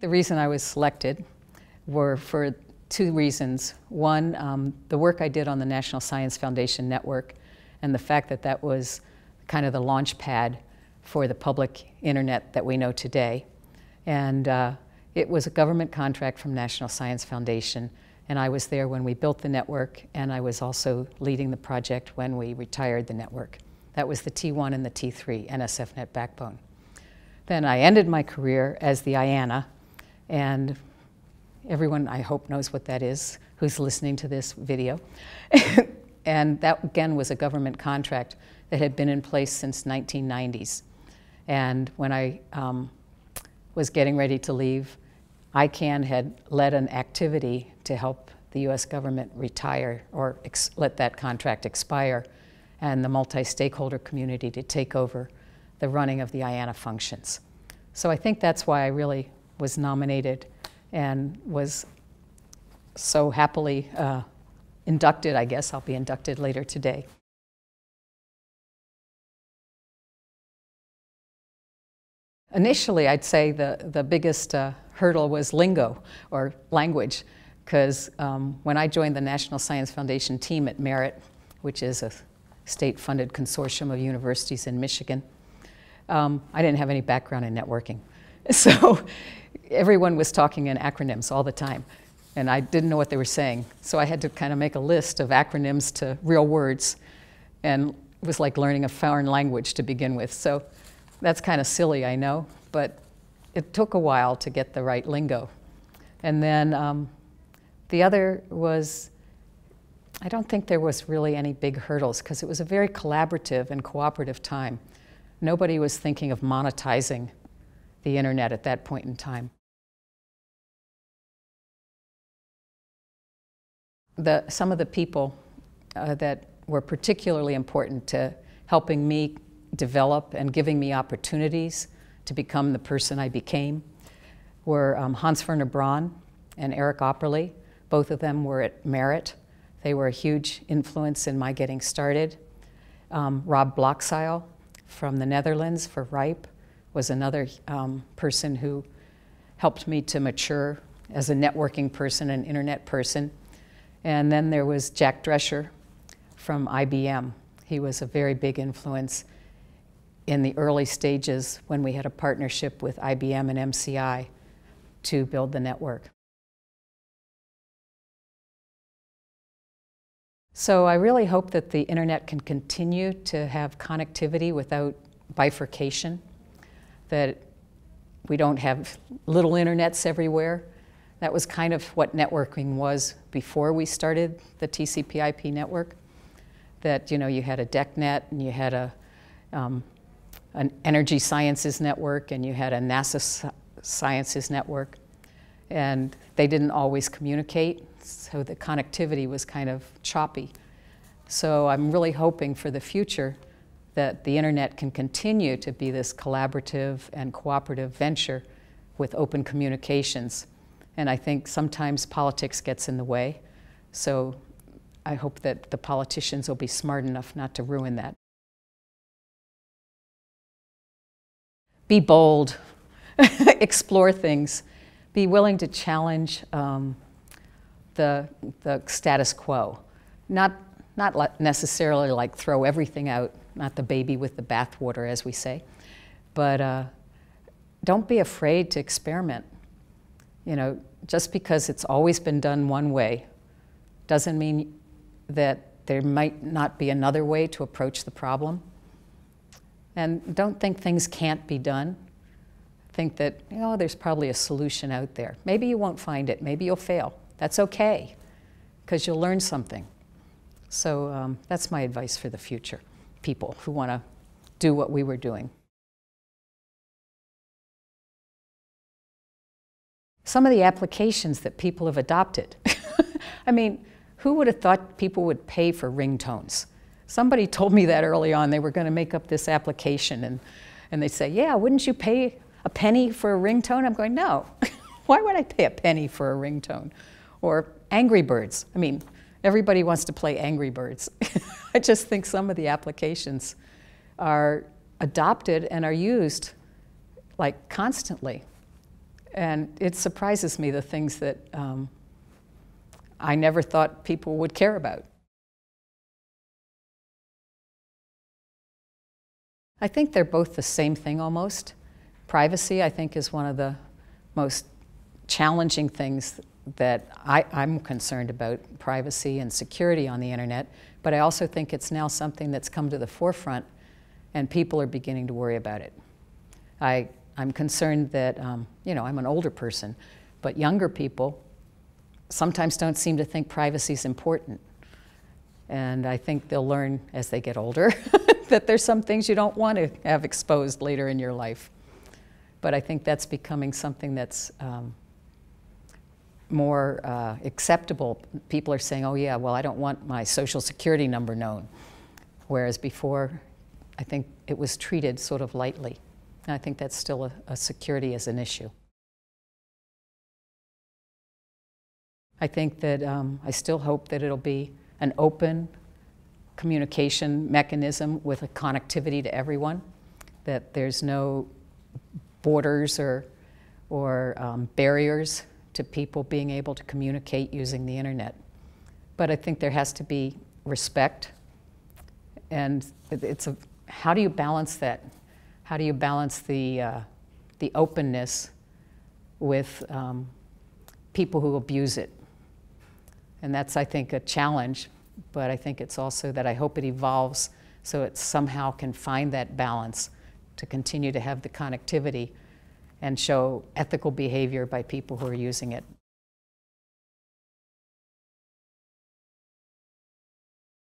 The reason I was selected were for two reasons. One, um, the work I did on the National Science Foundation Network and the fact that that was kind of the launch pad for the public internet that we know today. And uh, it was a government contract from National Science Foundation, and I was there when we built the network, and I was also leading the project when we retired the network. That was the T1 and the T3 NSFNet backbone. Then I ended my career as the IANA, and everyone I hope knows what that is who's listening to this video. and that again was a government contract that had been in place since 1990s. And when I um, was getting ready to leave, ICANN had led an activity to help the US government retire or let that contract expire and the multi-stakeholder community to take over the running of the IANA functions. So I think that's why I really was nominated and was so happily uh, inducted, I guess. I'll be inducted later today. Initially, I'd say the, the biggest uh, hurdle was lingo or language, because um, when I joined the National Science Foundation team at Merit, which is a state funded consortium of universities in Michigan, um, I didn't have any background in networking. So everyone was talking in acronyms all the time, and I didn't know what they were saying. So I had to kind of make a list of acronyms to real words, and it was like learning a foreign language to begin with. So that's kind of silly, I know, but it took a while to get the right lingo. And then um, the other was, I don't think there was really any big hurdles because it was a very collaborative and cooperative time. Nobody was thinking of monetizing the internet at that point in time. The, some of the people uh, that were particularly important to helping me develop and giving me opportunities to become the person I became were um, Hans Werner Braun and Eric Aupperle. Both of them were at Merit. They were a huge influence in my getting started. Um, Rob Blokzijl from the Netherlands for RIPE was another um, person who helped me to mature as a networking person, an internet person. And then there was Jack Drescher from IBM. He was a very big influence in the early stages when we had a partnership with IBM and MCI to build the network. So I really hope that the internet can continue to have connectivity without bifurcation, that we don't have little internets everywhere. That was kind of what networking was before we started the TCP IP network. That, you know, you had a DECnet and you had a um, an energy sciences network and you had a NASA sciences network. And they didn't always communicate, so the connectivity was kind of choppy. So I'm really hoping for the future that the internet can continue to be this collaborative and cooperative venture with open communications. And I think sometimes politics gets in the way. So I hope that the politicians will be smart enough not to ruin that. be bold, explore things, be willing to challenge um, the, the status quo. Not, not necessarily like throw everything out, not the baby with the bathwater, as we say, but uh, don't be afraid to experiment. You know, just because it's always been done one way doesn't mean that there might not be another way to approach the problem. And don't think things can't be done. Think that, you know, there's probably a solution out there. Maybe you won't find it. Maybe you'll fail. That's okay, because you'll learn something. So um, that's my advice for the future people who want to do what we were doing. Some of the applications that people have adopted. I mean, who would have thought people would pay for ringtones? Somebody told me that early on. They were going to make up this application, and, and they say, Yeah, wouldn't you pay a penny for a ringtone? I'm going, No. Why would I pay a penny for a ringtone? Or Angry Birds. I mean, everybody wants to play Angry Birds. I just think some of the applications are adopted and are used like constantly. And it surprises me the things that um, I never thought people would care about. I think they're both the same thing almost. Privacy, I think, is one of the most challenging things that I, am concerned about privacy and security on the internet, but I also think it's now something that's come to the forefront and people are beginning to worry about it. I, I'm concerned that, um, you know, I'm an older person, but younger people sometimes don't seem to think privacy is important. And I think they'll learn as they get older that there's some things you don't want to have exposed later in your life. But I think that's becoming something that's um, more uh, acceptable. People are saying, oh, yeah, well, I don't want my social security number known. Whereas before, I think it was treated sort of lightly. And I think that's still a, a security as an issue. I think that um, I still hope that it'll be an open communication mechanism with a connectivity to everyone, that there's no borders or, or um, barriers to people being able to communicate using the internet. But I think there has to be respect, and it's a, how do you balance that? How do you balance the, uh, the openness with um, people who abuse it? And that's, I think, a challenge, but I think it's also that I hope it evolves so it somehow can find that balance to continue to have the connectivity and show ethical behavior by people who are using it.